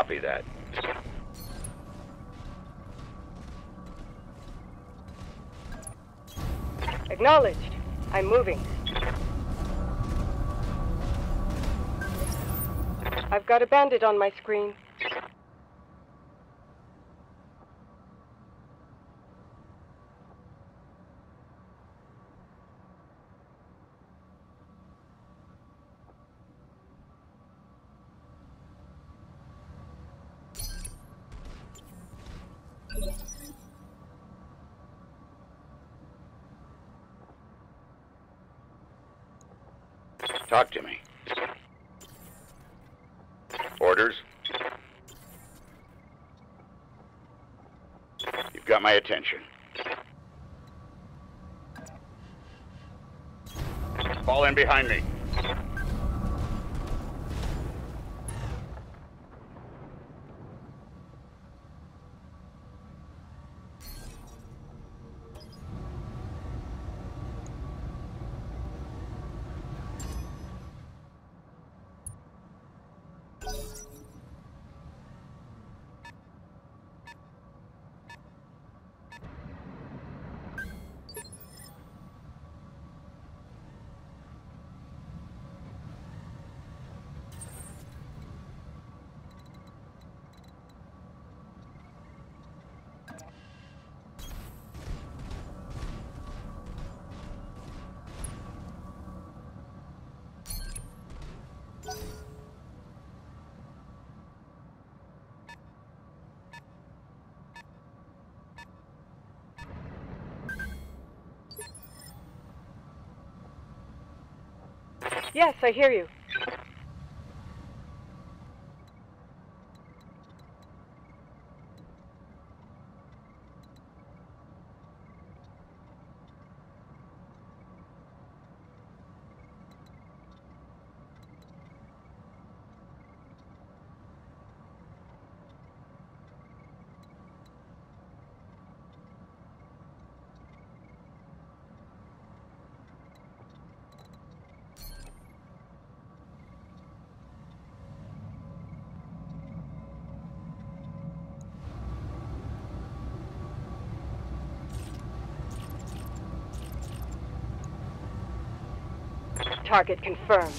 Copy that. Acknowledged. I'm moving. I've got a bandit on my screen. Talk to me. Orders? You've got my attention. Fall in behind me. Yes, I hear you. Target confirmed.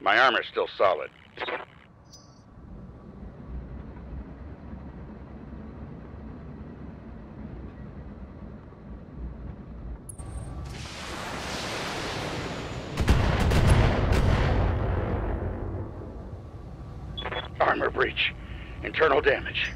My armor's still solid. Armor breach. Internal damage.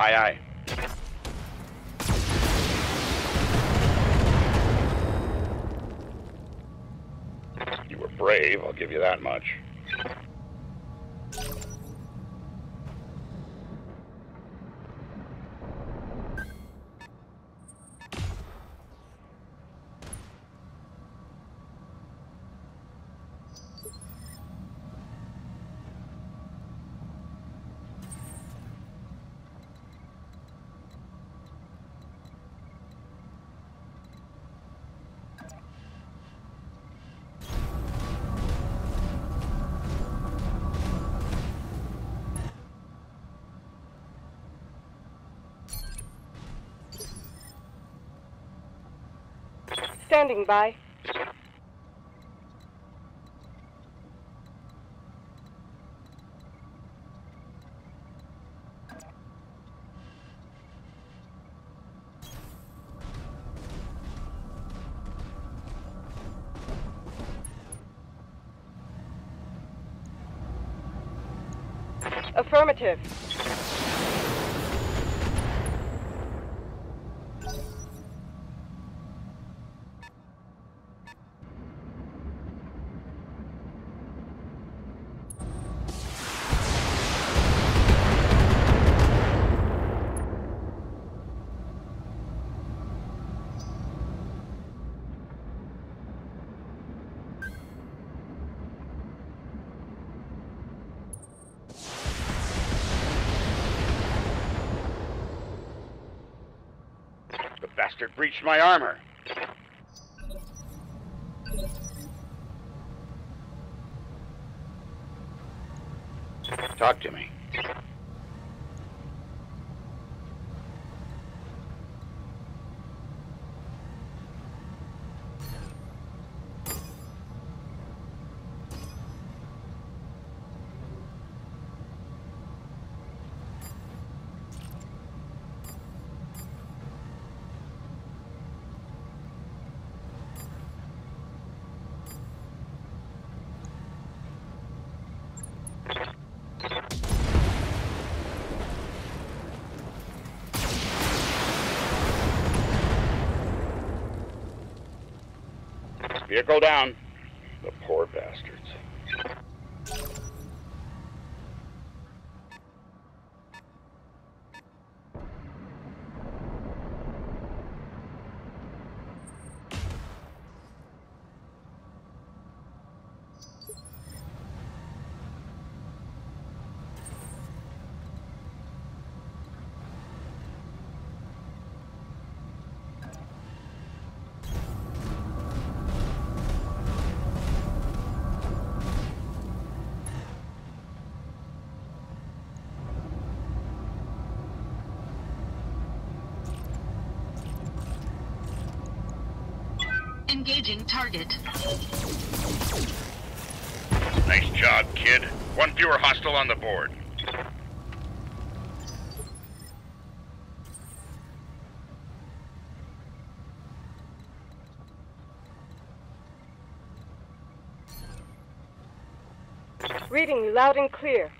Aye, aye. You were brave, I'll give you that much. Standing by. Affirmative. Breached my armor. Talk to me. Vehicle down. Engaging target. Nice job, kid. One fewer hostile on the board. Reading loud and clear.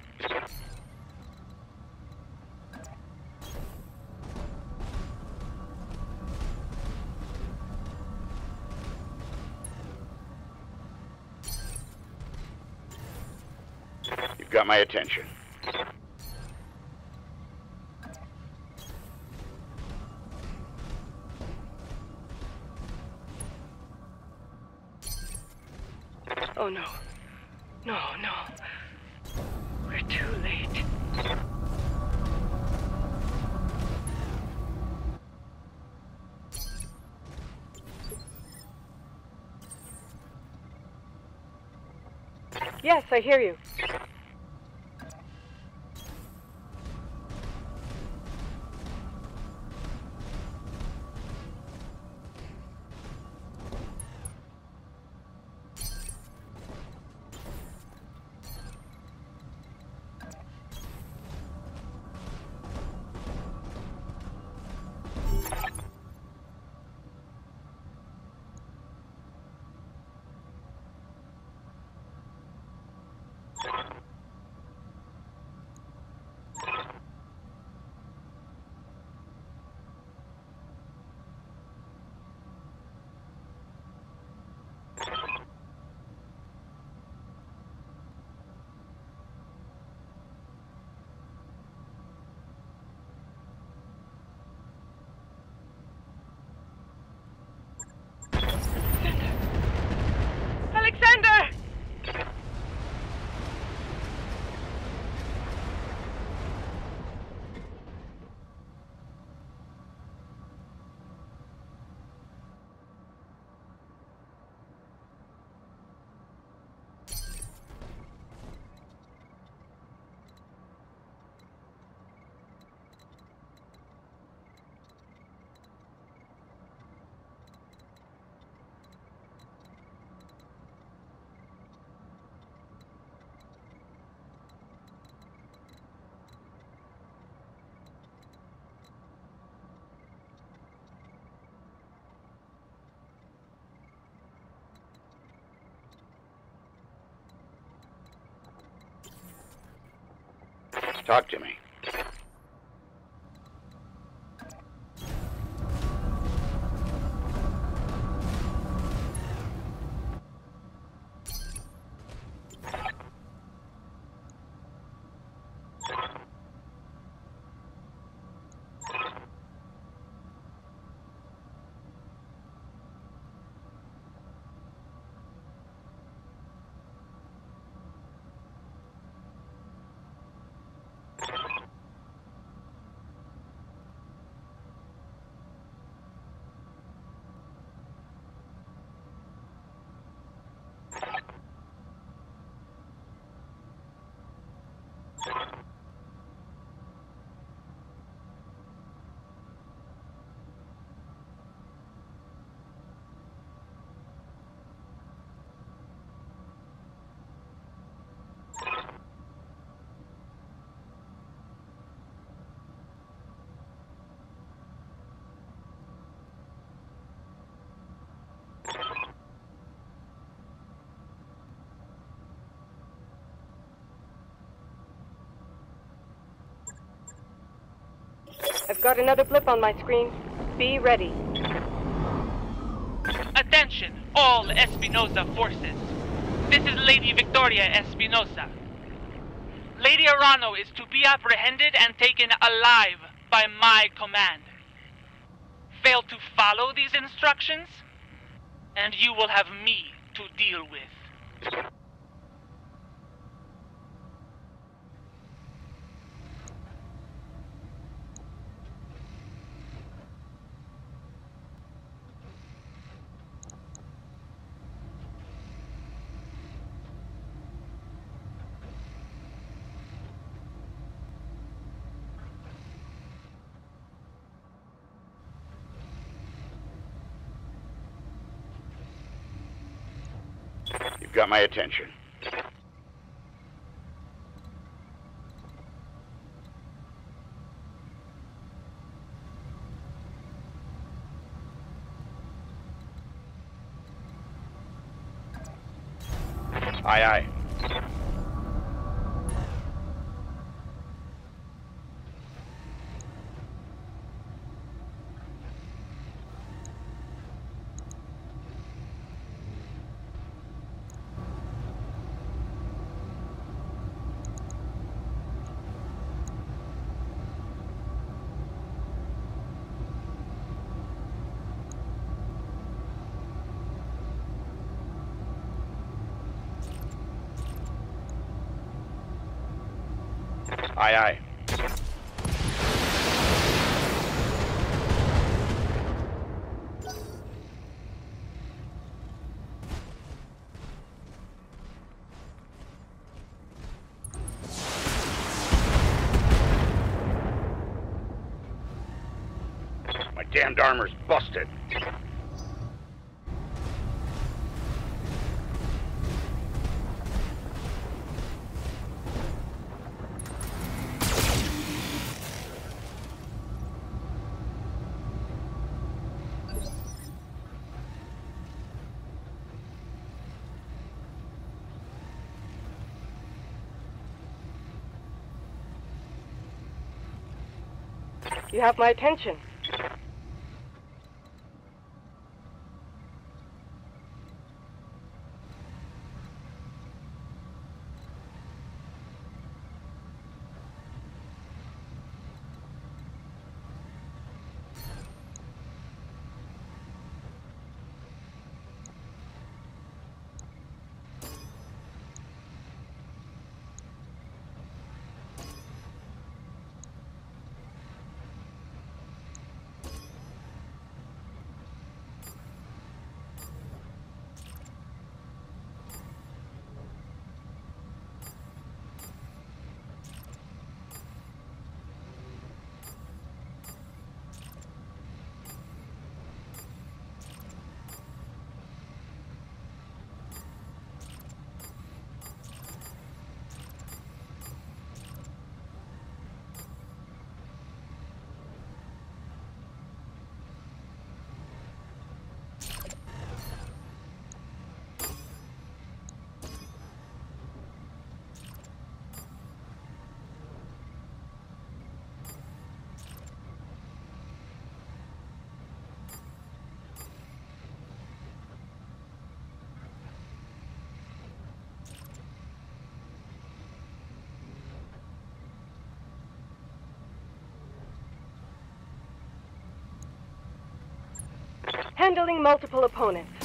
My attention. Oh no. No, no. We're too late. Yes, I hear you. Talk to me. I've got another blip on my screen. Be ready. Attention, all Espinosa forces. This is Lady Victoria Espinosa. Lady Arano is to be apprehended and taken alive by my command. Fail to follow these instructions, and you will have me to deal with. You've got my attention. Aye, aye. Aye, aye. My damned armor's busted. You have my attention. Handling multiple opponents.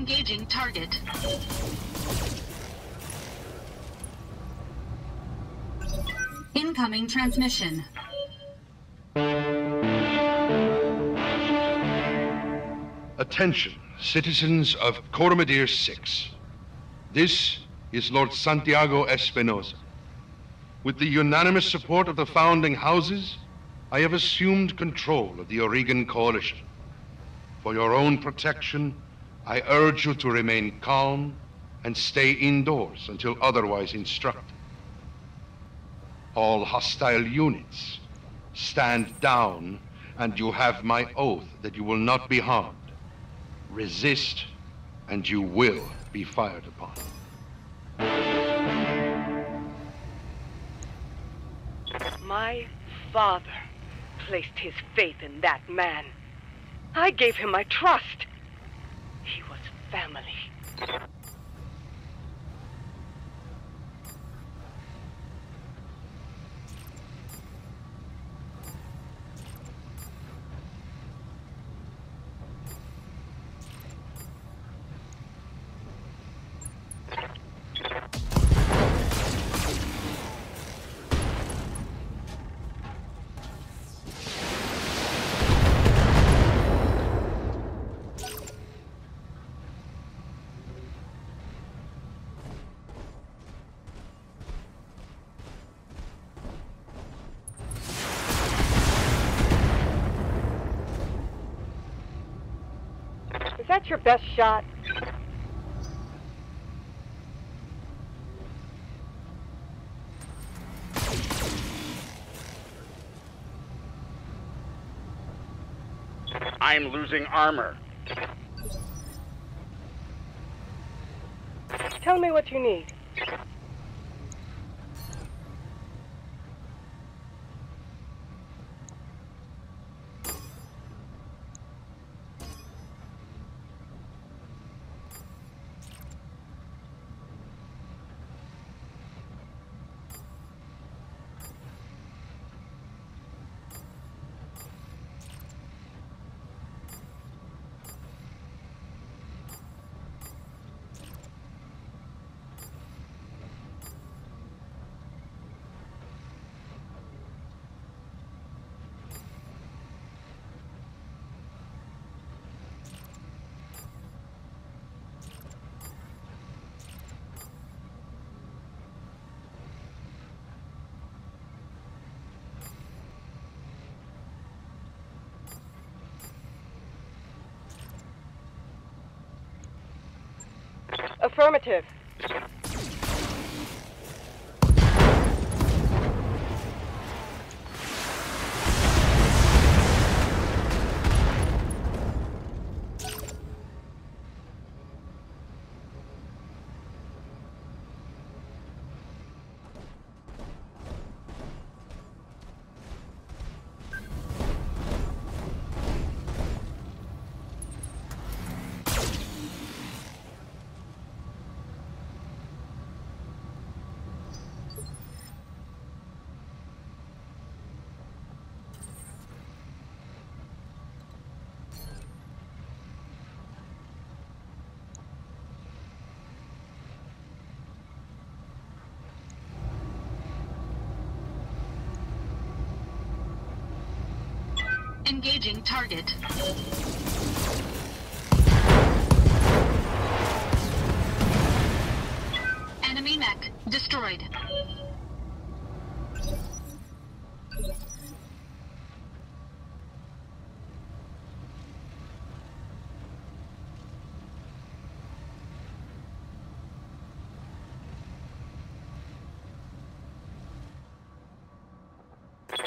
Engaging target. Incoming transmission. Attention, citizens of Coromodir 6. This is Lord Santiago Espinosa. With the unanimous support of the founding houses, I have assumed control of the Aurigan Coalition. For your own protection, I urge you to remain calm and stay indoors until otherwise instructed. All hostile units, stand down, and you have my oath that you will not be harmed. Resist, and you will be fired upon. My father placed his faith in that man. I gave him my trust. He was family. Your best shot? I'm losing armor. Tell me what you need. Affirmative. Engaging target. Enemy mech destroyed.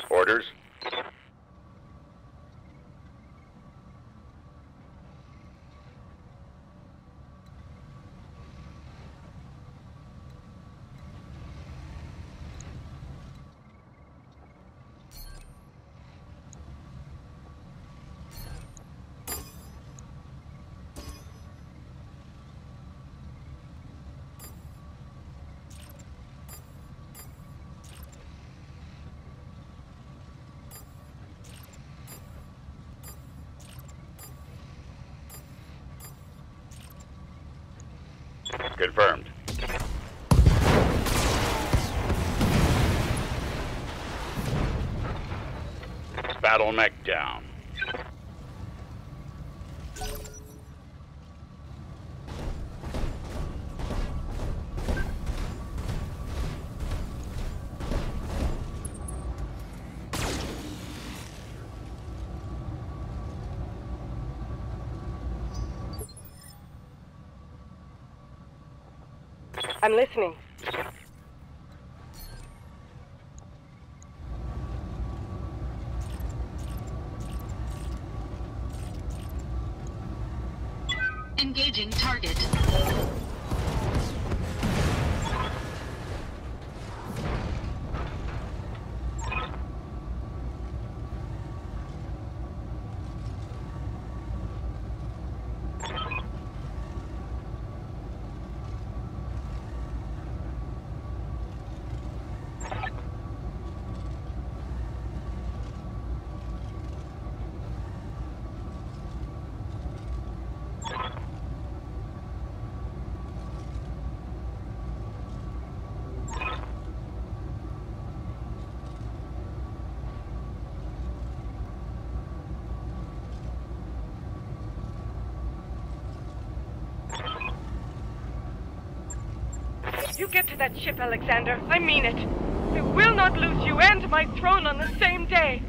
Orders? Confirmed. Battle mech down. I'm listening. Engaging target. You get to that ship, Alexander. I mean it. I will not lose you and my throne on the same day.